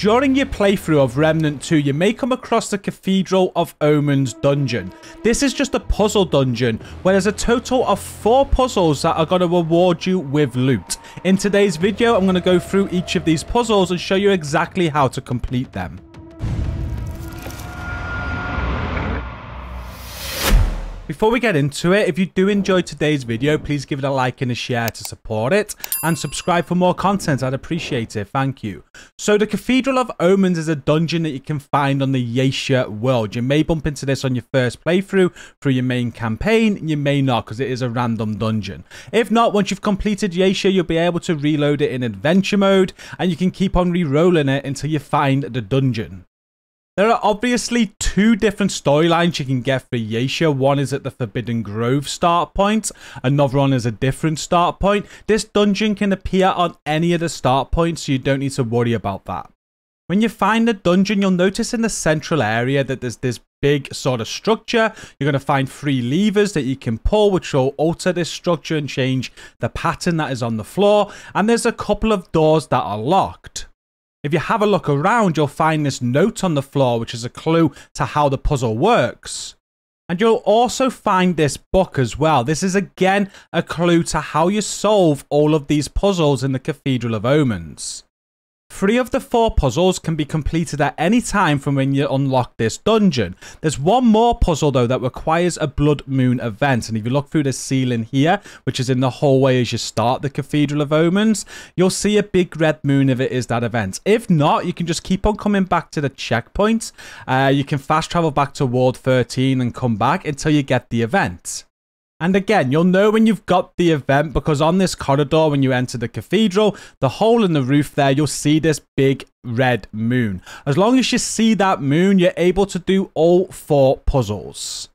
During your playthrough of Remnant 2, you may come across the Cathedral of Omens dungeon. This is just a puzzle dungeon where there's a total of four puzzles that are going to reward you with loot. In today's video, I'm going to go through each of these puzzles and show you exactly how to complete them. Before we get into it, if you do enjoy today's video, please give it a like and a share to support it, and subscribe for more content, I'd appreciate it, thank you. So the Cathedral of Omens is a dungeon that you can find on the Yaesha world. You may bump into this on your first playthrough through your main campaign, you may not because it is a random dungeon. If not, once you've completed Yaesha, you'll be able to reload it in adventure mode, and you can keep on re-rolling it until you find the dungeon. There are obviously two different storylines you can get for Yaesha. One is at the Forbidden Grove start point, another one is a different start point. This dungeon can appear on any of the start points, so you don't need to worry about that. When you find the dungeon, you'll notice in the central area that there's this big sort of structure. You're going to find three levers that you can pull, which will alter this structure and change the pattern that is on the floor. And there's a couple of doors that are locked. If you have a look around, you'll find this note on the floor, which is a clue to how the puzzle works. And you'll also find this book as well. This is again a clue to how you solve all of these puzzles in the Cathedral of Omens. Three of the four puzzles can be completed at any time from when you unlock this dungeon. There's one more puzzle though that requires a Blood Moon event. And if you look through the ceiling here, which is in the hallway as you start the Cathedral of Omens, you'll see a big red moon if it is that event. If not, you can just keep on coming back to the checkpoint. Uh, you can fast travel back to Ward 13 and come back until you get the event. And again, you'll know when you've got the event because on this corridor, when you enter the cathedral, the hole in the roof there, you'll see this big red moon. As long as you see that moon, you're able to do all four puzzles.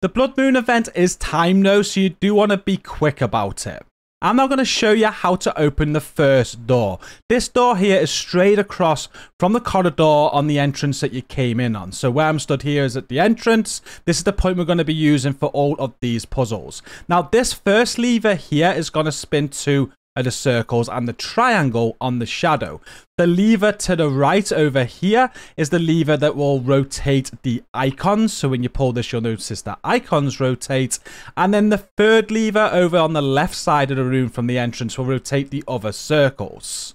The Blood Moon event is timed though, so you do want to be quick about it. I'm now going to show you how to open the first door. This door here is straight across from the corridor on the entrance that you came in on. So where I'm stood here is at the entrance. This is the point we're going to be using for all of these puzzles. Now this first lever here is going to spin to are the circles and the triangle on the shadow. The lever to the right over here is the lever that will rotate the icons. So when you pull this, you'll notice that icons rotate. And then the third lever over on the left side of the room from the entrance will rotate the other circles.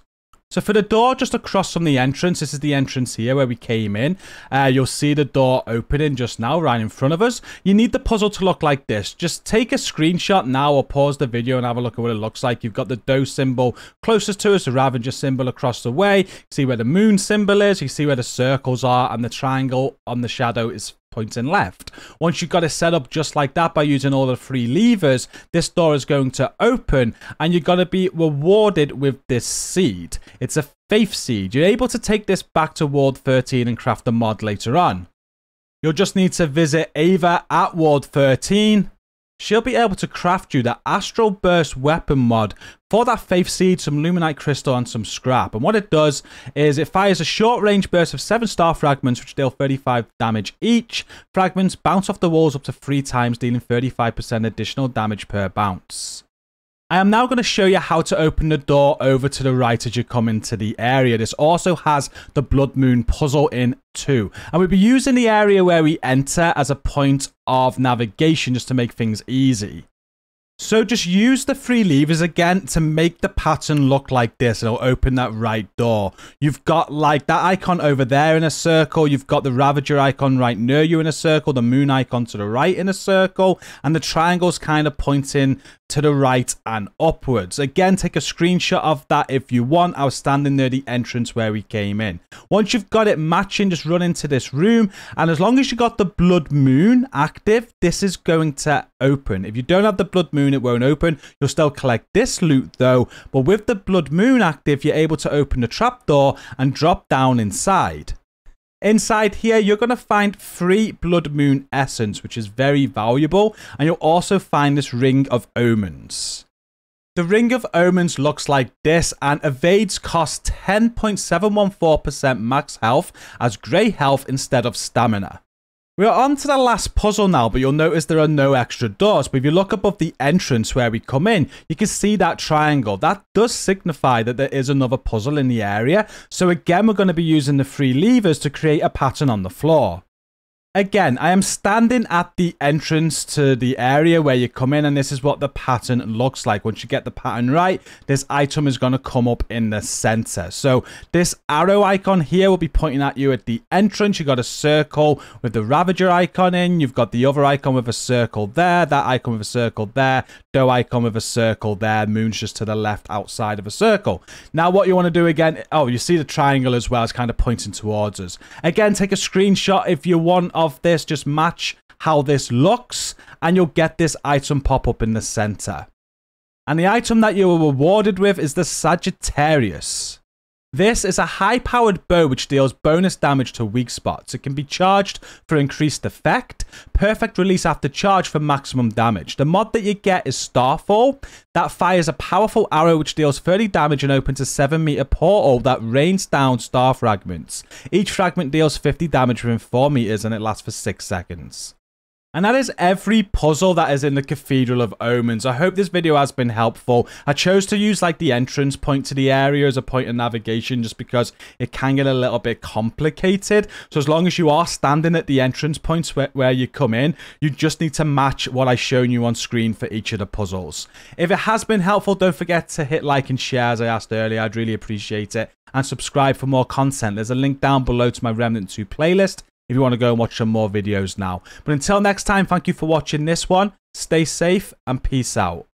So for the door just across from the entrance, this is the entrance here where we came in. Uh, you'll see the door opening just now right in front of us. You need the puzzle to look like this. Just take a screenshot now or pause the video and have a look at what it looks like. You've got the dough symbol closest to us, the Ravager symbol across the way. You see where the moon symbol is. You see where the circles are and the triangle on the shadow is pointing left. Once you've got it set up just like that by using all the three levers, this door is going to open and you're going to be rewarded with this seed. It's a faith seed. You're able to take this back to Ward 13 and craft the mod later on. You'll just need to visit Ava at Ward 13 she'll be able to craft you the Astral Burst weapon mod for that Faith Seed, some Lumenite Crystal, and some scrap. And what it does is it fires a short range burst of 7 star fragments, which deal 35 damage each. Fragments bounce off the walls up to 3 times, dealing 35% additional damage per bounce. I am now going to show you how to open the door over to the right as you come into the area. This also has the Blood Moon puzzle in too. And we'll be using the area where we enter as a point of navigation just to make things easy. So just use the three levers again to make the pattern look like this. It'll open that right door. You've got like that icon over there in a circle. You've got the Ravager icon right near you in a circle. The moon icon to the right in a circle. And the triangle's kind of pointing to the right and upwards. Again, take a screenshot of that if you want. I was standing near the entrance where we came in. Once you've got it matching, just run into this room. And as long as you got the blood moon active, this is going to open. If you don't have the blood moon, it won't open. You'll still collect this loot though. But with the blood moon active, you're able to open the trapdoor and drop down inside. Inside here, you're going to find three Blood Moon Essence, which is very valuable. And you'll also find this Ring of Omens. The Ring of Omens looks like this and evades cost 10.714% max health as grey health instead of stamina. We're on to the last puzzle now, but you'll notice there are no extra doors. But if you look above the entrance where we come in, you can see that triangle. That does signify that there is another puzzle in the area. So again, we're going to be using the three levers to create a pattern on the floor. Again, I am standing at the entrance to the area where you come in and this is what the pattern looks like. Once you get the pattern right, this item is going to come up in the center. So this arrow icon here will be pointing at you at the entrance. You've got a circle with the Ravager icon in. You've got the other icon with a circle there, that icon with a circle there, dough icon with a circle there, moon's just to the left outside of a circle. Now what you want to do again, oh, you see the triangle as well. It's kind of pointing towards us. Again, take a screenshot if you want of this, just match how this looks, and you'll get this item pop up in the center. And the item that you were rewarded with is the Sagittarius. This is a high-powered bow which deals bonus damage to weak spots. It can be charged for increased effect, perfect release after charge for maximum damage. The mod that you get is Starfall. That fires a powerful arrow which deals 30 damage and opens a 7 meter portal that rains down star fragments. Each fragment deals 50 damage within 4 meters and it lasts for 6 seconds. And that is every puzzle that is in the Cathedral of Omens. I hope this video has been helpful. I chose to use like the entrance point to the area as a point of navigation just because it can get a little bit complicated. So as long as you are standing at the entrance points where, where you come in, you just need to match what I've shown you on screen for each of the puzzles. If it has been helpful, don't forget to hit like and share as I asked earlier. I'd really appreciate it. And subscribe for more content. There's a link down below to my Remnant 2 playlist if you want to go and watch some more videos now. But until next time, thank you for watching this one. Stay safe and peace out.